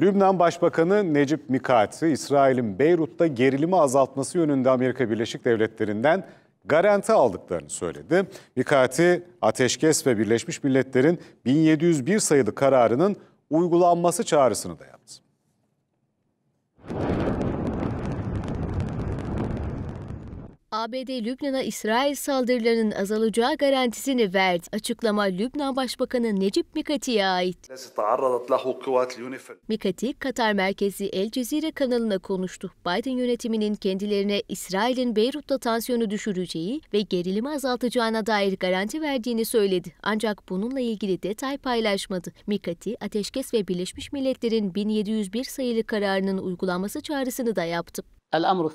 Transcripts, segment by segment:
Lübnan Başbakanı Necip Mikati, İsrail'in Beyrut'ta gerilimi azaltması yönünde Amerika Birleşik Devletleri'nden garanti aldıklarını söyledi. Mikati, ateşkes ve Birleşmiş Milletler'in 1701 sayılı kararının uygulanması çağrısını da yaptı. ABD Lübnan'a İsrail saldırılarının azalacağı garantisini verdi. Açıklama Lübnan Başbakanı Necip Mikati'ye ait. Mikati, Katar merkezi El Cezire kanalına konuştu. Biden yönetiminin kendilerine İsrail'in Beyrut'ta tansiyonu düşüreceği ve gerilimi azaltacağına dair garanti verdiğini söyledi. Ancak bununla ilgili detay paylaşmadı. Mikati, ateşkes ve Birleşmiş Milletler'in 1701 sayılı kararının uygulanması çağrısını da yaptı. El-Amru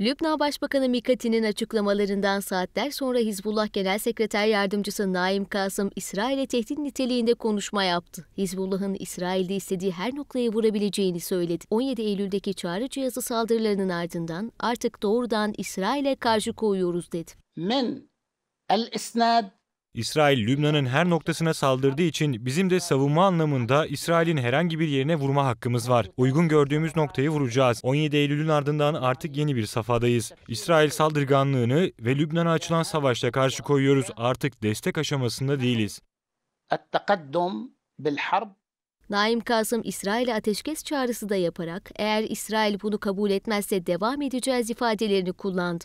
Lübnan Başbakanı Mikati'nin açıklamalarından saatler sonra Hizbullah Genel Sekreter Yardımcısı Naim Kasım, İsrail'e tehdit niteliğinde konuşma yaptı. Hizbullah'ın İsrail'de istediği her noktaya vurabileceğini söyledi. 17 Eylül'deki çağrı cihazı saldırılarının ardından artık doğrudan İsrail'e karşı koyuyoruz dedi. Men el isnad İsrail Lübnan'ın her noktasına saldırdığı için bizim de savunma anlamında İsrail'in herhangi bir yerine vurma hakkımız var. Uygun gördüğümüz noktayı vuracağız. 17 Eylül'ün ardından artık yeni bir safhadayız. İsrail saldırganlığını ve Lübnan'a açılan savaşla karşı koyuyoruz. Artık destek aşamasında değiliz. Naim Kasım İsrail'e ateşkes çağrısı da yaparak eğer İsrail bunu kabul etmezse devam edeceğiz ifadelerini kullandı.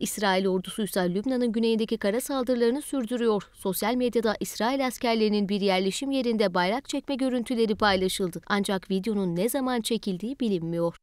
İsrail ordusu ise Lübnan'ın güneyindeki kara saldırılarını sürdürüyor. Sosyal medyada İsrail askerlerinin bir yerleşim yerinde bayrak çekme görüntüleri paylaşıldı. Ancak videonun ne zaman çekildiği bilinmiyor.